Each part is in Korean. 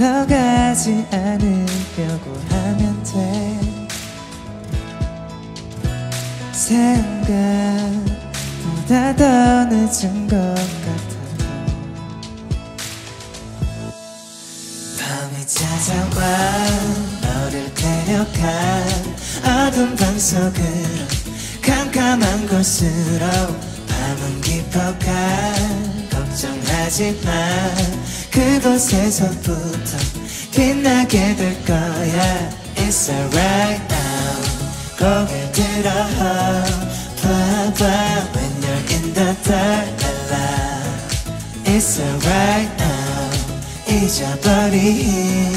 흘러가지 않으려고 하면 돼. 생각보다 더 늦은 것 같아도 밤이 찾아와 너를 데려간 어둠 방 속으로 캄캄한 곳으로 밤은 깊어가 걱정하지 마 그곳에서부터 빛나게 될 거야 It's alright now 고개 들어 봐봐 When you're in the dark la It's alright now 잊어버린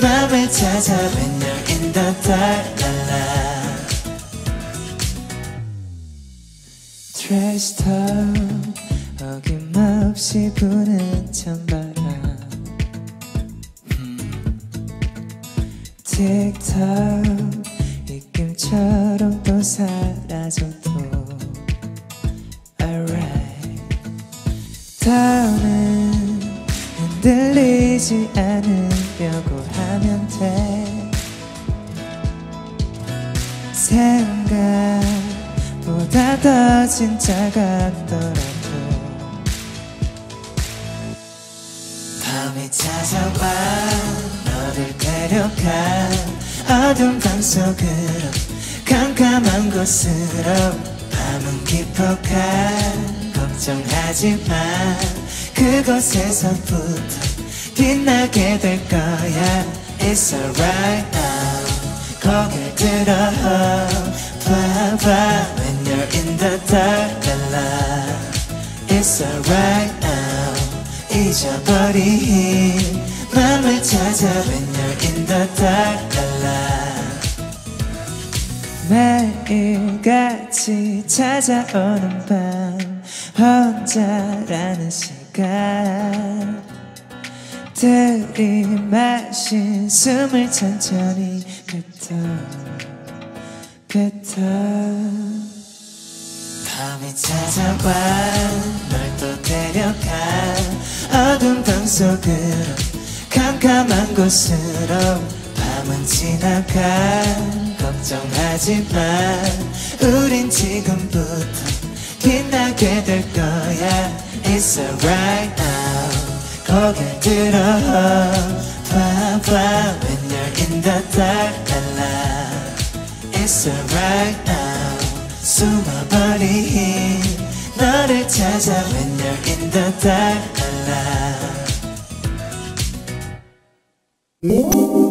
맘을 찾아 When you're in the dark la 트레스터 어김없이 부는 찬바람 틱톡 입김처럼 또 사라져도 Alright. 다음은 흔들리지 않으려고 하면 돼. 생각보다 더 진짜 같더라 데려가 어둠 방 속으로 캄캄한 곳으로 밤은 깊어가 걱정하지 마. 그곳에서부터 빛나게 될 거야. It's alright now. 고개 들어 봐봐. When you're in the dark la It's alright now. 잊어버린 맘을 찾아 you're in the 매일같이 찾아오는 밤 혼자라는 시간. 들이마신 숨을 천천히 뱉어 뱉어. 밤이 찾아와 널 또 데려가. 어둠 방 속으로 캄캄한 곳으로 밤은 지나가 걱정하지 마 우린 지금부터 빛나게 될 거야 It's alright now 고개 들어 봐봐 When you're in the dark la It's alright now 숨어버린 너를 찾아 When you're in the dark Música